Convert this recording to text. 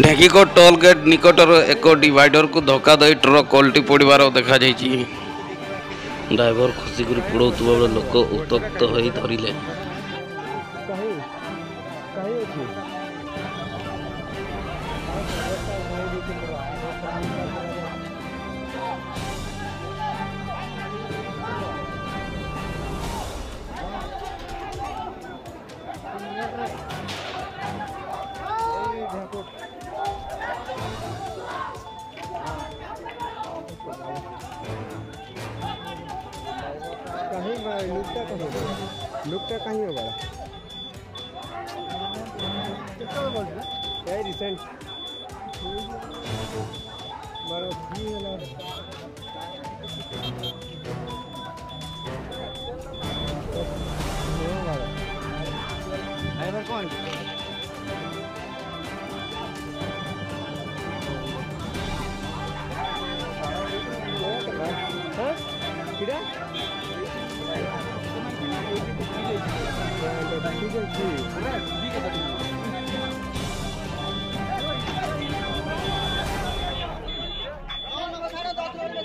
Dhenkikot toll gate ନିକଟର ଏକ ଡିଭାଇଡରକୁ ଧକ୍କା ଦେଇ ଟ୍ରକ୍ ଓଲଟି ପଡ଼ିବାର ଦେଖାଯାଇଛି। ଡ୍ରାଇଭର ଖୁସିକରି ପୋଡ଼ଉଥିବା ବେଳେ ଲୋକ ଉତ୍ତପ୍ତ ହୋଇ ଧରିଲେ। कहीं कहीं अच्छी कहीं लुकटा कहीं लुकटा कहीं होगा क्या रिसेंट बड़ा भी है? ना 하나 더 들어올려